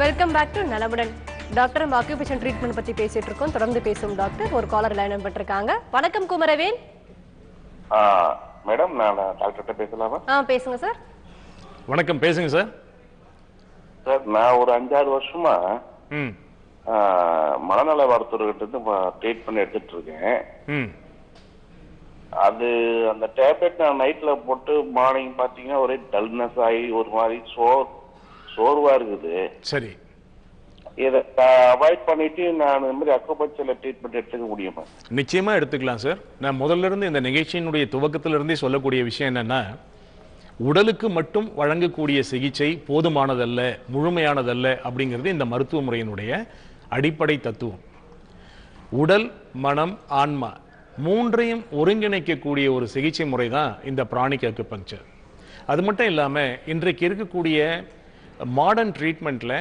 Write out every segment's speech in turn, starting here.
Welcome back to நலமுடன். Doctor நம்ம occupation treatment பத்தி பேசிட்டு இருக்கோம். தொடர்ந்து பேசும் டாக்டர் ஒரு காலர் லைன் பண்ணிருக்காங்க வணக்கம் குமரவேல் ஆ, மேடம் நான் டாக்டர்கிட்ட பேசலாமா? ஆ பேசுங்க சார் வணக்கம் பேசுங்க சார் சார் நான் ஒரு அஞ்சாறு வருஷமா மனநல மருத்துவர்கிட்ட இருந்து ட்ரீட்மெண்ட் எடுத்துட்டு இருக்கேன். ம். அது அந்த டேப்லெட் நான் நைட்ல போட்டு மார்னிங் பாத்தீங்கன்னா ஒரே டல்னஸ் ஆகி ஒரு மாதிரி சோர் சோர்வா இருக்குது. சரி. இதை அவாய்ட் பண்ணிட்டு நான் இந்த மாதிரி அக்குபஞ்சர்ல ட்ரீட்மெண்ட் எடுத்துக்க முடியுமா? நிச்சயமா எடுத்துக்கலாம் சார் நான் முதல்ல இருந்து இந்த நிகழ்ச்சியினுடைய துவக்கத்துல இருந்தே சொல்லக்கூடிய விஷயம் என்னன்னா உடலுக்கு மட்டும் வழங்கக்கூடிய சிகிச்சை போதுமானதல்ல முழுமையானதல்ல அப்படிங்கிறது இந்த மருத்துவ முறையினுடைய அடிப்படை தத்துவம். உடல் மனம் ஆன்மா மூன்றையும் ஒருங்கிணைக்கக்கூடிய ஒரு சிகிச்சை முறை தான் இந்த பிராணிக் அக்குபஞ்சர் அது மட்டும் இல்லாமல் இன்றைக்கு இருக்கக்கூடிய மாடர்ன் ட்ரீட்மெண்ட்டில்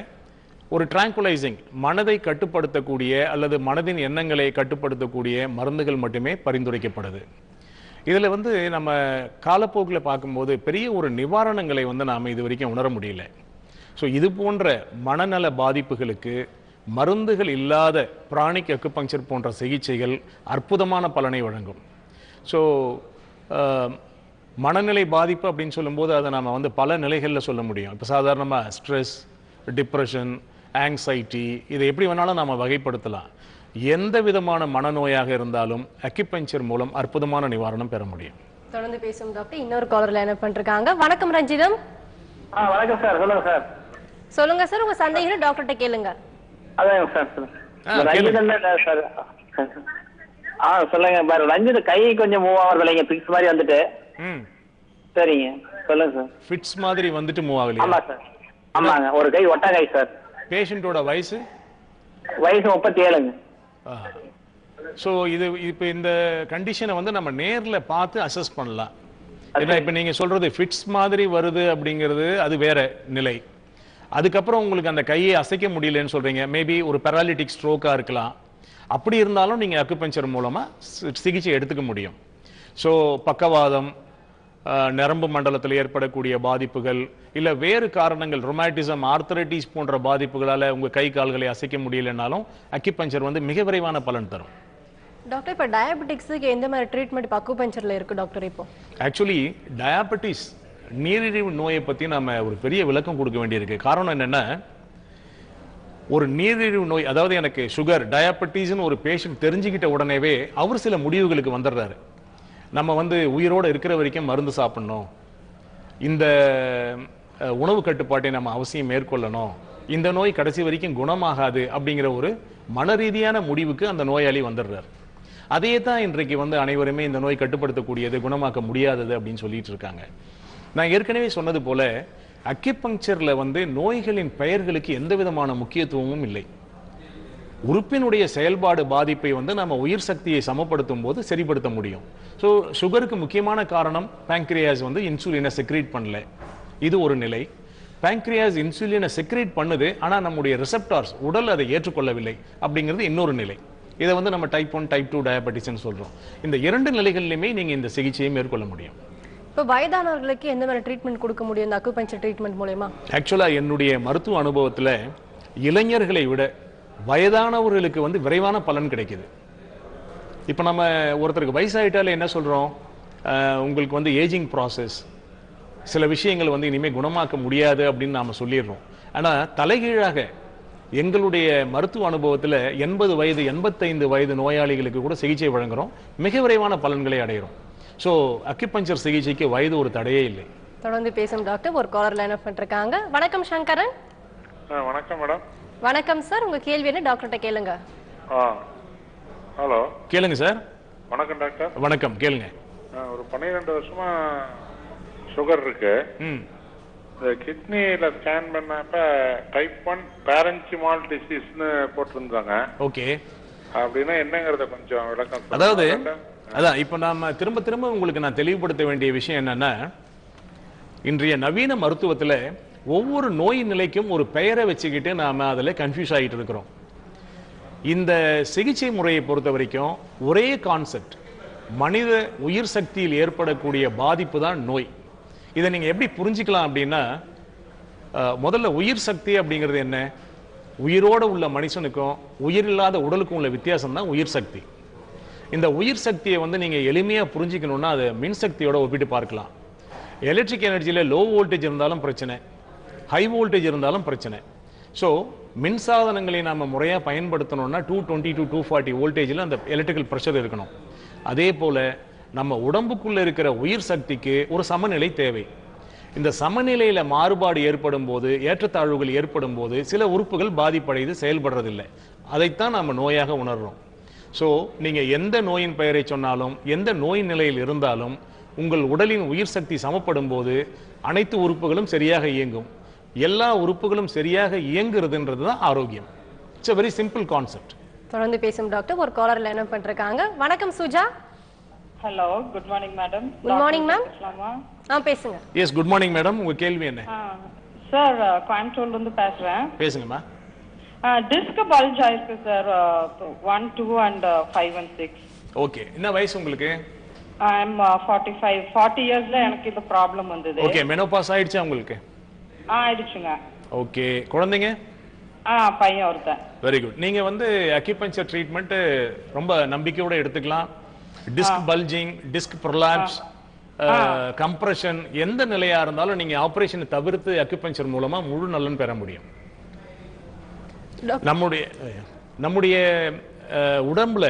ஒரு ட்ராங்குலைசிங் மனதை கட்டுப்படுத்தக்கூடிய அல்லது மனதின் எண்ணங்களை கட்டுப்படுத்தக்கூடிய மருந்துகள் மட்டுமே பரிந்துரைக்கப்படுது. இதில் வந்து நம்ம காலப்போக்கில் பார்க்கும்போது பெரிய ஒரு நிவாரணங்களை வந்து நாம் இது வரைக்கும் உணர முடியல. ஸோ இது போன்ற மனநல பாதிப்புகளுக்கு மருந்துகள் இல்லாத பிராணிக் அக்குபஞ்சர் போன்ற சிகிச்சைகள் அற்புதமான பலனை வழங்கும். ஸோ மனநிலை பாதிப்பு அப்படின்னு சொல்லும்போது அதை நம்ம வந்து பல நிலைகளில் சொல்ல முடியும். இப்போ சாதாரணமாக ஸ்ட்ரெஸ் டிப்ரெஷன் ஆங்ஸைட்டி இதை எப்படி வேணாலும் நம்ம வகைப்படுத்தலாம். எந்த விதமான மனநோயாக இருந்தாலும் அக்கிபஞ்சர் மூலம் அற்புதமான நிவாரணம் பெற முடியும். தொடர்ந்து பேசும் டாக்டர் இன்னொரு காலர் லைன் பண்ணிருக்காங்க? வணக்கம் ரஞ்சிதம். வணக்கம் சார். சொல்லுங்க சார். சொல்லுங்க சார். உங்க சந்தேகம் டாக்டர்கிட்ட கேளுங்க. அதான் சார். சொல்லுங்க ஆ, சொல்லுங்க. பாரு ரஞ்சித் கை கொஞ்சம் மூவ் ஆகிறது இல்லைங்க பிக்ஸ் மாதிரி வந்துட்டு. சரிங்க. சொல்லுங்க சார். ஃபிட்ஸ் மாதிரி வந்துட்டு மூவ் ஆகலையா? ஆமா சார். ஆமாங்க. ஒரு கை ஒட்டா கை சார். பேஷண்ட்டோட வயசு? வயசு முப்பத்தி ஏழுங்க ஸோ இது இப்போ இந்த கண்டிஷனை வந்து நம்ம நேர்ல பார்த்து அசஸ் பண்ணலாம். ஏன்னா இப்போ நீங்க சொல்றது ஃபிட்ஸ் மாதிரி வருது அப்படிங்கிறது அது வேற நிலை. அதுக்கப்புறம் உங்களுக்கு அந்த கையை அசைக்க முடியலன்னு சொல்றீங்க. மேபி ஒரு பெராலிட்டிக் ஸ்ட்ரோக்கா இருக்கலாம். அப்படி இருந்தாலும் நீங்க அக்குபஞ்சர் மூலமா சி- சிகிச்சை எடுத்துக்க முடியும். ஸோ பக்கவாதம் நரம்பு மண்டலத்தில் ஏற்படக்கூடிய பாதிப்புகள் இல்ல வேறு காரணங்கள் ரொமாட்டிசம் ஆர்த்தரைட்டிஸ் போன்ற பாதிப்புகளால உங்க கை கால்களை அசைக்க முடியலனாலும் அக்கிபஞ்சர் வந்து மிக விரைவான பலன் தரும். டாக்டர் இப்போ டயபெட்டிக்ஸுக்கு எந்த மாதிரி ட்ரீட்மெண்ட் அக்குபஞ்சர்ல இருக்கு டாக்டர் இப்போ? ஆக்சுவலி டயாபெட்டிஸ் நீரிழிவு நோயை பத்தி நாம ஒரு பெரிய விளக்கம் கொடுக்க வேண்டியிருக்கு. காரணம் என்னன்னா ஒரு நீரிழிவு நோய் அதாவது எனக்கு சுகர் டயாபெட்டிஸ்னு ஒரு பேஷண்ட் தெரிஞ்சுக்கிட்ட உடனேவே அவர் சில முடிவுகளுக்கு வந்துடுறாரு. நம்ம வந்து உயிரோடு இருக்கிற வரைக்கும் மருந்து சாப்பிடணும். இந்த உணவு கட்டுப்பாட்டை நம்ம அவசியம் மேற்கொள்ளணும். இந்த நோய் கடைசி வரைக்கும் குணமாகாது அப்படிங்கிற ஒரு மன ரீதியான முடிவுக்கு அந்த நோயாளி வந்துடுறார். அதே தான் இன்றைக்கு வந்து அனைவருமே இந்த நோய் கட்டுப்படுத்தக்கூடியது குணமாக்க முடியாதது அப்படின்னு சொல்லிட்டு இருக்காங்க. நான் ஏற்கனவே சொன்னது போல அக்கிபங்சரில் வந்து நோய்களின் பெயர்களுக்கு எந்த விதமான முக்கியத்துவமும் இல்லை. உறுப்பினுடைய செயல்பாடு பாதிப்பை வந்து நம்ம உயிர் சக்தியை சமப்படுத்தும் போது சரிப்படுத்த முடியும். ஸோ சுகருக்கு முக்கியமான காரணம் pancreas வந்து இன்சுலினை செக்ரீட் பண்ணல. இது ஒரு நிலை. Pancreas இன்சுலினை செக்ரீட் பண்ணுது ஆனால் நம்முடைய ரிசெப்டார்ஸ் உடல் அதை ஏற்றுக்கொள்ளவில்லை அப்படிங்கிறது இன்னொரு நிலை. இதை வந்து நம்ம டைப் ஒன் டைப் டூ டயபெட்டிஸ்னு சொல்றோம். இந்த இரண்டு நிலைகளிலுமே நீங்க இந்த சிகிச்சையை மேற்கொள்ள முடியும். இப்போ வயதானவர்களுக்கு எந்த மாதிரி ட்ரீட்மெண்ட் கொடுக்க முடியும்? இந்த அக்குபஞ்சர் ட்ரீட்மெண்ட் மூலயமா? ஆக்சுவலாக என்னுடைய மருத்துவ அனுபவத்தில் இளைஞர்களை விட வயதானவர்களுக்கு வந்து விரைவான பலன் கிடைக்குது. இப்போ நம்ம ஒருத்தருக்கு வயசாயிட்டாலே என்ன சொல்கிறோம் உங்களுக்கு வந்து ஏஜிங் ப்ராசஸ் சில விஷயங்கள் வந்து இனிமேல் குணமாக்க முடியாது அப்படின்னு நாம சொல்லிடுறோம். ஆனால் தலைகீழாக எங்களுடைய மருத்துவ அனுபவத்தில் எண்பது வயது எண்பத்தைந்து வயது நோயாளிகளுக்கு கூட சிகிச்சை வழங்குறோம். மிக விரைவான பலன்களை அடைகிறோம் ஸோ அக்கிபஞ்சர் சிகிச்சைக்கு வயது ஒரு தடையே இல்லை. தொடர்ந்து பேசும் டாக்டர் ஒரு காலர் லைன் அப் பண்ணிருக்காங்க. வணக்கம் சங்கரன். ஆ, வணக்கம் மேடம். வணக்கம் சார் உங்க கேள்வி என்ன? டாக்டர்கிட்ட கேளுங்க. ஆ ஹலோ. கேளுங்க சார். வணக்கம் டாக்டர். வணக்கம் கேளுங்க. ஒரு பன்னிரெண்டு வருஷமா சுகர் இருக்கு. ம். இந்த கிட்னியில ஸ்கேன் பண்ணப்ப டைப் ஒன் பேரஞ்சிமால் டிசீஸ்னு போட்டிருந்தாங்க. ஓகே. அப்படின்னா என்னங்கறத கொஞ்சம் விளக்கம் சொல்லுங்க. அதாவது. அதான் இப்ப நாம திரும்ப திரும்ப உங்களுக்கு நான் தெளிவுபடுத்த வேண்டிய விஷயம் என்னன்னா இன்றைய நவீன மருத்துவத்துல ஒவ்வொரு நோய் நிலைக்கும் ஒரு பெயரை வச்சுக்கிட்டு நாம் அதில் கன்ஃபியூஸ் ஆகிட்டு இருக்கிறோம். இந்த சிகிச்சை முறையை பொறுத்த வரைக்கும் ஒரே கான்செப்ட் மனித உயிர் சக்தியில் ஏற்படக்கூடிய பாதிப்பு தான் நோய். இதை நீங்கள் எப்படி புரிஞ்சுக்கலாம் அப்படின்னா முதல்ல உயிர் சக்தி அப்படிங்கிறது என்ன? உயிரோடு உள்ள மனுஷனுக்கும் உயிரில்லாத உடலுக்கும் உள்ள வித்தியாசம் தான் உயிர் சக்தி. இந்த உயிர் சக்தியை வந்து நீங்கள் எளிமையாக புரிஞ்சிக்கணுன்னா அதை மின்சக்தியோட ஒப்பிட்டு பார்க்கலாம். எலக்ட்ரிக் எனர்ஜியில் லோ வோல்டேஜ் இருந்தாலும் பிரச்சனை. ஹை வோல்டேஜ் இருந்தாலும் பிரச்சனை. ஸோ மின்சாதனங்களை நாம் முறையாக பயன்படுத்தணும்னா two twenty to two forty வோல்டேஜில் அந்த எலக்ட்ரிக்கல் ப்ரெஷர் இருக்கணும். அதே போல் நம்ம உடம்புக்குள்ளே இருக்கிற உயிர் சக்திக்கு ஒரு சமநிலை தேவை. இந்த சமநிலையில் மாறுபாடு ஏற்படும் போது ஏற்றத்தாழ்வுகள் ஏற்படும் போது சில உறுப்புகள் பாதிப்படைந்து செயல்படுறதில்லை. அதைத்தான் நம்ம நோயாக உணர்கிறோம் ஸோ நீங்கள் எந்த நோயின் பெயரை சொன்னாலும் எந்த நோய் நிலையில் இருந்தாலும் உங்கள் உடலின் உயிர் சக்தி சமப்படும் போது அனைத்து உறுப்புகளும் சரியாக இயங்கும். எல்லா உறுப்புகளும் சரியாக இயங்குறதுன்றது தான் ஆரோக்கியம். It's a very simple concept தொடர்ந்து பேசும் டாக்டர் ஒரு காலர் லைன் பண்ணிருக்காங்க வணக்கம் Suja. Hello good morning madam Good morning, ma'am. பேசலாமா ஆ பேசுங்க. எஸ் குட் மார்னிங் மேடம் உங்க கேள்வி என்ன? சார் கோயம்புத்தூர்ல இருந்து பேசுறேன். பேசுங்கம்மா. டிஸ்க் பல்ஜ் ஆயிருக்கு sir one two and five and six okay என்ன வயசு உங்களுக்கு? I am forty five forty இயர்ஸ்ல எனக்கு இந்த ப்ராப்ளம் வந்தது. ஓகே மெனோபாஸ் ஆயிடுச்சா உங்களுக்கு? ஆயிடுச்சுங்க. ஓகே. குழந்தைங்க? ஆ பையன் ஒருத்தன். வெரி குட் நீங்க வந்து அக்யூபஞ்சர் ட்ரீட்மெண்ட் ரொம்ப நம்பிக்கையோட எடுத்துக்கலாம். Disc bulging disc prolapse compression எந்த நிலையா இருந்தாலும் நீங்க ஆபரேஷனை தவிர்த்து அக்யூபஞ்சர் மூலமா முழு நலன் பெற முடியும். நம்முடைய நம்முடைய உடம்புல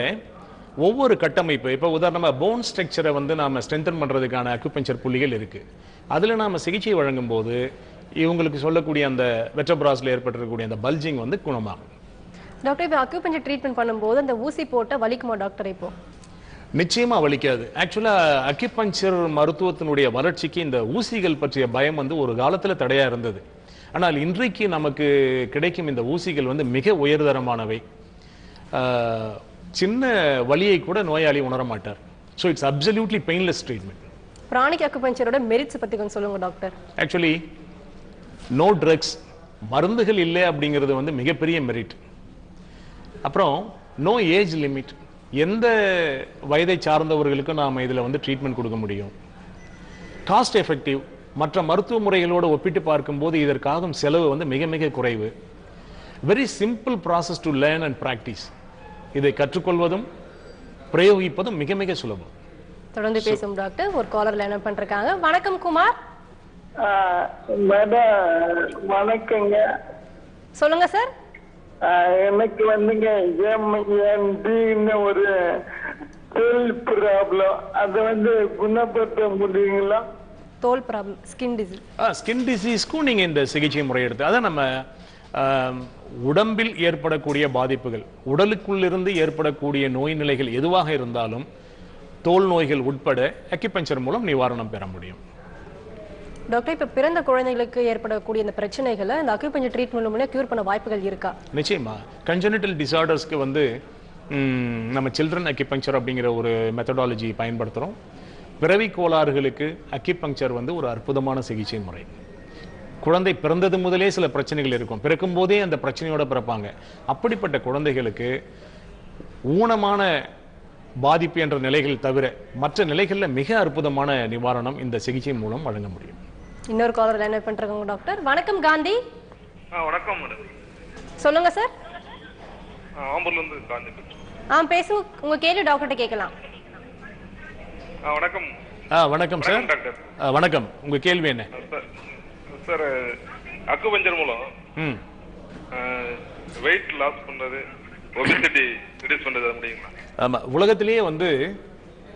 ஒவ்வொரு கட்டமைப்பு இப்போ உதாரணமா போன் ஸ்ட்ரக்சரை வந்து நாம ஸ்ட்ரென்தன் பண்றதுக்கான அக்குபஞ்சர் புள்ளிகள் இருக்கு. அதுல நாம சிகிச்சை வழங்கும் போது இவங்களுக்கு சொல்லக்கூடிய அந்த வெட்டபிராஸ்ல ஏற்பட்டிருக்கக்கூடிய அந்த பல்ஜிங் வந்து குணமாகும். டாக்டர் இப்போ அக்யூபஞ்சர் ட்ரீட்மெண்ட் பண்ணும்போது அந்த ஊசி போட்ட வலிக்குமா டாக்டர் இப்போ? நிச்சயமா வலிக்காது. ஆக்சுவலா அக்யூபஞ்சர் மருத்துவத்தினுடைய வளர்ச்சிக்கு இந்த ஊசிகள் பற்றிய பயம் வந்து ஒரு காலத்துல தடையா இருந்தது. ஆனால் இன்றைக்கு நமக்கு கிடைக்கும் இந்த ஊசிகள் வந்து மிக உயர்தரமானவை. சின்ன வலியை கூட நோயாளி உணர மாட்டார். So it's absolutely painless treatment pranic அக்குபஞ்சரோட merits பத்தி கொஞ்சம் சொல்லுங்க டாக்டர். ஆக்சுவலி நோ ட்ரக்ஸ் மருந்துகள் இல்லை அப்படிங்கிறது வந்து மிகப்பெரிய மெரிட் அப்புறம் நோ ஏஜ் லிமிட் எந்த வயதை சார்ந்தவர்களுக்கும் நாம் இதில் வந்து ட்ரீட்மெண்ட் கொடுக்க முடியும்? காஸ்ட் எஃபெக்டிவ் மற்ற மருத்துவ முறைகளோடு ஒப்பிட்டு பார்க்கும்போது இதற்காகும் செலவு வந்து மிக மிக குறைவு. Very simple process to learn and practice இதை கற்றுக்கொள்வதும் பிரயோகிப்பதும் மிக மிக சுலபம். தொடர்ந்து பேசும் டாக்டர் ஒரு காலர் லைன் பண்ணிருக்காங்க. வணக்கம் குமார். மேடம் வணக்கங்க. சொல்லுங்க சார் ஆஹ் எனக்கு வந்துங்க எம்என்டின்னு ஒரு செல் ப்ராப்ளம் அதை வந்து குணப்படுத்த முடியுங்களா? தோல் ப்ராப்ளம் ஸ்கின் டிசீஸ் ஸ்கின் டிசீஸ்க்கும் நீங்க இந்த சிகிச்சை முறை எடுத்து அதான் நம்ம உடம்பில் ஏற்படக்கூடிய பாதிப்புகள் உடலுக்குள்ளிருந்து ஏற்படக்கூடிய நோய் நிலைகள் எதுவாக இருந்தாலும் தோல் நோய்கள் உட்பட அக்கிபஞ்சர் மூலம் நிவாரணம் பெற முடியும். டாக்டர் இப்ப பிறந்த குழந்தைகளுக்கு ஏற்படக்கூடிய இந்த பிரச்சனைகளை இந்த அக்யூபஞ்சர் ட்ரீட்மெண்ட் மூலம் கியூர் பண்ண வாய்ப்புகள் இருக்கா? நிச்சயமா. கன்ஜெனிட்டல் டிசார்டர்ஸ்க்கு வந்து நம்ம சில்ட்ரன் அக்கிபஞ்சர் அப்படிங்கிற ஒரு மெத்தடாலஜி பயன்படுத்துகிறோம் பிறவி கோளாறுகளுக்கு அக்யூபங்க்சர் வந்து ஒரு அற்புதமான சிகிச்சை முறை. குழந்தை பிறந்தது முதலே சில பிரச்சனைகள் இருக்கும். பிறக்கும் போதே அந்த பிரச்சனையோட பிறப்பாங்க. அப்படிப்பட்ட குழந்தைகளுக்கு ஊனமான பாதிப்பு என்ற நிலைகள் தவிர மற்ற நிலைகளில் மிக அற்புதமான நிவாரணம் இந்த சிகிச்சை மூலம் வழங்க முடியும். இன்னொரு காலர் லைன் பண்றாங்க டாக்டர் வணக்கம் காந்தி. ஆ வணக்கம் மேடம் சொல்லுங்க சார் ஆ, ஆம்பூர்லேருந்து காந்தி. ஆ பேசுங்க உங்க கேள்வி டாக்டர்கிட்ட கேட்கலாம். ஆ வணக்கம். ஆ வணக்கம் சார் வணக்கம் டாக்டர் ஆ, வணக்கம். உங்க கேள்வி என்ன? சார் சார் அக்குபஞ்சர் மூலம் ம். வெயிட் லாஸ் பண்றது ஒபிசிட்டி ரிடியூஸ் பண்றது முடியுங்களா? ஆமா உலகத்திலேயே வந்து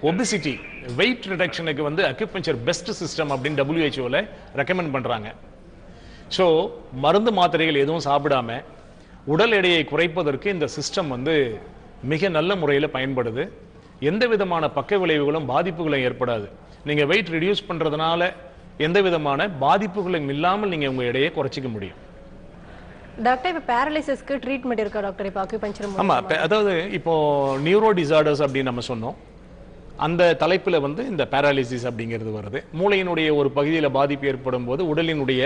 ஒபிசிட்டி வெயிட் ரிடக்ஷனுக்கு வந்து அக்யூபஞ்சர் பெஸ்ட் சிஸ்டம் அப்படின்னு டபிள்யூஹெச்ஓல ரெக்கமெண்ட் பண்றாங்க. ஸோ மருந்து மாத்திரைகள் எதுவும் சாப்பிடாம உடல் எடையை குறைப்பதற்கு இந்த சிஸ்டம் வந்து மிக நல்ல முறையில் பயன்படுது. எந்த விதமான பக்க விளைவுகளும் பாதிப்புகளும் ஏற்படாது. நீங்க வெயிட் ரிடியூஸ் பண்றதுனால எந்த விதமான பாதிப்புகளும் இல்லாமல் நீங்க உங்க எடையை குறைச்சிக்க முடியும். டாக்டர் இப்ப பேரலிசிஸ்க்கு ட்ரீட்மெண்ட் இருக்கா டாக்டர்? இப்ப அக்யூபஞ்சர் ஆமா மூலமா இப்ப அதாவது இப்போ நியூரோ டிசார்டர்ஸ் அப்படின்னு நம்ம சொன்னோம். அந்த தலைப்பில் வந்து இந்த பேராலிசிஸ் அப்படிங்கிறது வருது. மூளையினுடைய ஒரு பகுதியில் பாதிப்பு ஏற்படும் போது உடலினுடைய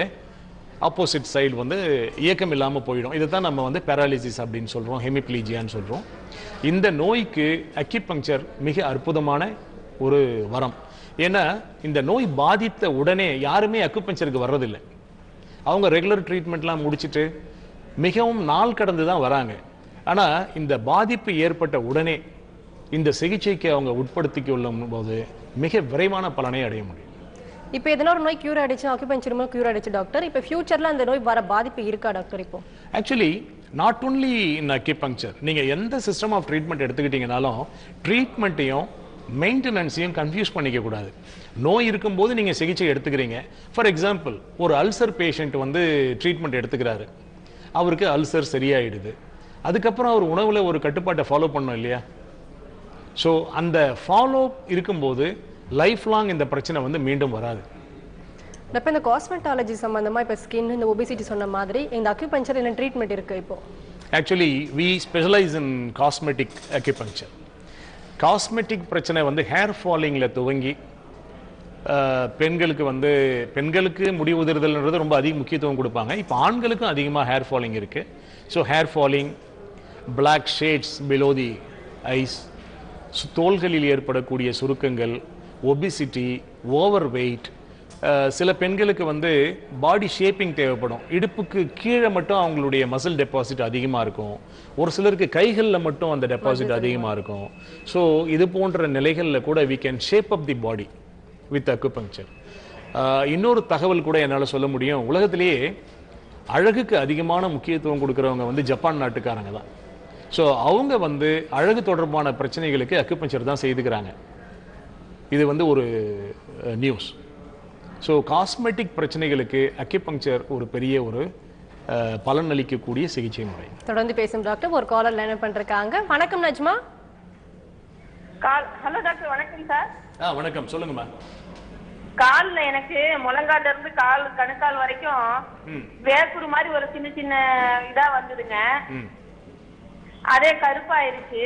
ஆப்போசிட் சைடு வந்து இயக்கம் இல்லாமல் போயிடும். இதை தான் நம்ம வந்து பேராலிசிஸ் அப்படின்னு சொல்கிறோம் ஹெமிப்ளீஜியான்னு சொல்கிறோம் இந்த நோய்க்கு அக்கிபங்சர் மிக அற்புதமான ஒரு வரம். ஏன்னா இந்த நோய் பாதித்த உடனே யாருமே அக்குபஞ்சருக்கு வர்றதில்லை. அவங்க ரெகுலர் ட்ரீட்மெண்ட்லாம் முடிச்சுட்டு மிகவும் நாள் கடந்து தான் வராங்க. ஆனால் இந்த பாதிப்பு ஏற்பட்ட உடனே இந்த சிகிச்சைக்கு அவங்க உட்படுத்திக் கொள்ளும் போது மிக விரைவான பலனை அடைய முடியும். இப்போ எதனா ஒரு நோய் கியூர் ஆயிடுச்சு அக்யூபஞ்சர் மூலம் கியூர் ஆயிடுச்சு டாக்டர் இப்போ ஃபியூச்சர்ல அந்த நோய் வர பாதிப்பு இருக்கா டாக்டர் இப்போ? Actually not only in acupuncture நீங்க எந்த சிஸ்டம் ஆஃப் ட்ரீட்மெண்ட் எடுத்துக்கிட்டீங்கனாலும் ட்ரீட்மெண்ட்டையும் மெயின்டெனன்ஸையும் கன்ஃபியூஸ் பண்ணிக்க கூடாது. நோய் இருக்கும்போது நீங்க சிகிச்சை எடுத்துக்கிறீங்க. ஃபார் எக்ஸாம்பிள் ஒரு அல்சர் பேஷண்ட் வந்து ட்ரீட்மெண்ட் எடுத்துக்கிறாரு. அவருக்கு அல்சர் சரியாயிடுது. அதுக்கப்புறம் அவர் உணவுல ஒரு கட்டுப்பாட்டை ஃபாலோ பண்ணோம் இல்லையா? ஸோ அந்த ஃபாலோ இருக்கும்போது லைஃப் லாங் இந்த பிரச்சனை வந்து மீண்டும் வராது. இப்போ இந்த காஸ்மெட்டாலஜி சம்பந்தமா இப்போ ஸ்கின் இந்த ஒபிசிட்டி சொன்ன மாதிரி இந்த அக்யூபஞ்சர் என்ன ட்ரீட்மெண்ட் இருக்கு இப்போ? Actually we specialise in cosmetic acupuncture cosmetic பிரச்சனை வந்து ஹேர் ஃபாலிங்கில் துவங்கி பெண்களுக்கு வந்து பெண்களுக்கு முடி உதிர்தல்ன்றது ரொம்ப அதிக முக்கியத்துவம் கொடுப்பாங்க. இப்போ ஆண்களுக்கும் அதிகமாக ஹேர் ஃபாலிங் இருக்கு. So hair falling black shades below the eyes தோள்களில் ஏற்படக்கூடிய சுருக்கங்கள் ஒபிசிட்டி ஓவர் வெயிட் சில பெண்களுக்கு வந்து பாடி ஷேப்பிங் தேவைப்படும். இடுப்புக்கு கீழே மட்டும் அவங்களுடைய மசில் டெபாசிட் அதிகமாக இருக்கும். ஒரு சிலருக்கு கைகளில் மட்டும் அந்த டெபாசிட் அதிகமாக இருக்கும். ஸோ இது போன்ற நிலைகளில் கூட we can shape up the body with acupuncture இன்னொரு தகவல் கூட என்னால் சொல்ல முடியும். உலகத்திலேயே அழகுக்கு அதிகமான முக்கியத்துவம் கொடுக்குறவங்க வந்து ஜப்பான் நாட்டுக்காரங்க தான். ஸோ அவங்க வந்து அழகு தொடர்பான பிரச்சனைகளுக்கு அக்குபஞ்சர் தான் செய்துக்கிறாங்க. இது வந்து ஒரு நியூஸ் ஸோ காஸ்மெட்டிக் பிரச்சனைகளுக்கு அக்குபங்க்சர் ஒரு பெரிய ஒரு அஹ், பலன் அளிக்கக்கூடிய சிகிச்சை முறை. தொடர்ந்து பேசும் டாக்டர் ஒரு காலர் லைன் பண்றாங்க வணக்கம் நஜ்மா. கால் ஹலோ டாக்டர் வணக்கம் சார். ஆ வணக்கம். சொல்லுங்கம்மா கால்ல எனக்கு முழங்கால்ல இருந்து கால் கணுக்கால் வரைக்கும் ம். வேர்க்குரு மாதிரி ஒரு சின்ன சின்ன இதா வந்ததுங்க. அதே கருப்பாயிருச்சு.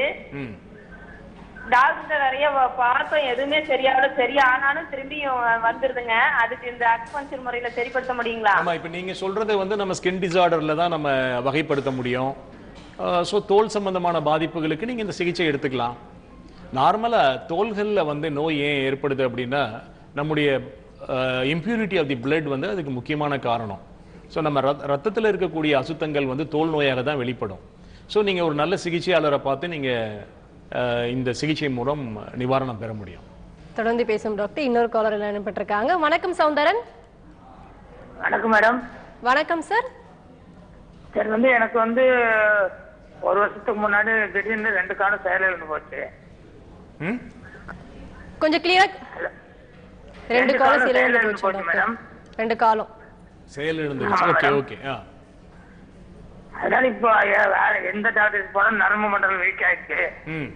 டாக்டர் நிறைய பார்த்தோம் எதுவுமே சரியாகல சரியானாலும் திரும்பியும் வந்துருதுங்க. அதுக்கு இந்த அக்பஞ்சர் முறையில சரிப்படுத்த முடியுங்களா? ஆமா இப்போ நீங்க சொல்றது வந்து நம்ம ஸ்கின் டிசார்டர்ல தான் நம்ம வகைப்படுத்த முடியும். ஸோ தோல் சம்பந்தமான பாதிப்புகளுக்கு நீங்க இந்த சிகிச்சை எடுத்துக்கலாம். நார்மலா தோள்களில் வந்து நோய் ஏன் ஏற்படுது அப்படின்னா நம்முடைய இம்ப்யூரிட்டி ஆஃப் தி blood வந்து அதுக்கு முக்கியமான காரணம். ஸோ நம்ம ரத் ரத்தத்தில் இருக்கக்கூடிய அசுத்தங்கள் வந்து தோல் நோயாக தான் வெளிப்படும். ஸோ நீங்க ஒரு நல்ல சிகிச்சையாளரை பார்த்து நீங்க அஹ், இந்த சிகிச்சை மூலம் நிவாரணம் பெற முடியும். தொடர்ந்து பேசும் டாக்டர் இன்னொரு காலர் லைன் பட்டிருக்காங்க வணக்கம் சௌந்தரன் வணக்கம் மேடம். வணக்கம் சார். சரி வந்து எனக்கு வந்து ஒரு வருஷத்துக்கு முன்னாடி திடீர்னு ரெண்டு காலம் செயலிழந்து போச்சு. ம்? கொஞ்சம் கிளியர் ரெண்டு ரெண்டு காலம் செயலிழந்து போச்சு மேடம். ரெண்டு காலம். செயல் எழுந்துருச்சு ஓகே ஓகே. ஆ. அதனால இப்போ வேற எந்த டாக்டருக்கு போனாலும் நரம்பு மண்டலம் வீக் ஆயிடுச்சு. ம்.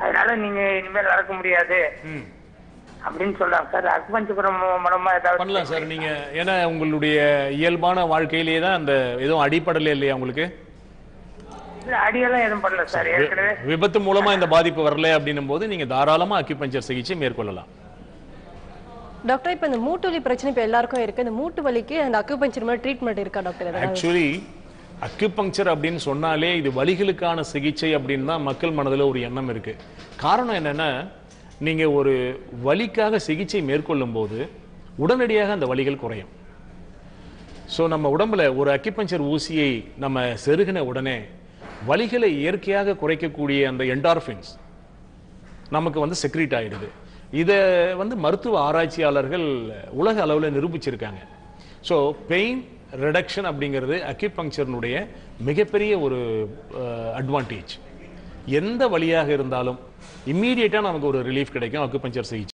அதனால நீங்க இனிமேல் நடக்க முடியாது. ம். அப்படின்னு சொல்றாங்க. சார் அக்குபஞ்சபுரம் மூலமா ஏதாவது பண்ணலாம் சார். நீங்க ஏன்னா உங்களுடைய இயல்பான வாழ்க்கையிலேயே தான் அந்த எதுவும் அடிப்படல இல்லையா உங்களுக்கு? அடியெல்லாம் எதுவும் பண்ணல சார். ஏற்கனவே விபத்து மூலமா இந்த பாதிப்பு வரல அப்படின்னும் போது நீங்க தாராளமா அக்யூபஞ்சர் சிகிச்சை மேற்கொள்ளலாம். டாக்டர் இப்போ இந்த மூட்டு வலி பிரச்சனை இப்போ எல்லாருக்கும் இருக்கு. இந்த மூட்டு வலிக்கு அந்த அக்குபஞ்சர் மாதிரி ட்ரீட்மெண்ட் இருக்கா டாக்டர்? ஆக்சுவலி அக்யூபங்க்சர் அப்படின்னு சொன்னாலே இது வலிகளுக்கான சிகிச்சை அப்படின்னு தான் மக்கள் மனதில் ஒரு எண்ணம் இருக்குது காரணம் என்னென்னா நீங்கள் ஒரு வலிக்காக சிகிச்சை மேற்கொள்ளும் போது உடனடியாக அந்த வலிகள் குறையும். ஸோ நம்ம உடம்புல ஒரு அக்கிபஞ்சர் ஊசியை நம்ம செருகின உடனே வலிகளை இயற்கையாக குறைக்கக்கூடிய அந்த என்டார்ஃபின்ஸ் நமக்கு வந்து செக்ரீட் ஆகிடுது இதை வந்து மருத்துவ ஆராய்ச்சியாளர்கள் உலக அளவில் நிரூபிச்சிருக்காங்க. ஸோ பெயின் ரிடக்ஷன் அப்படிங்கிறது அக்யூபங்க்சர்னுடைய மிகப்பெரிய ஒரு அட்வான்டேஜ் எந்த வழியாக இருந்தாலும் இம்மீடியட்டாக நமக்கு ஒரு ரிலீஃப் கிடைக்கும் அக்குபஞ்சர் சிகிச்சை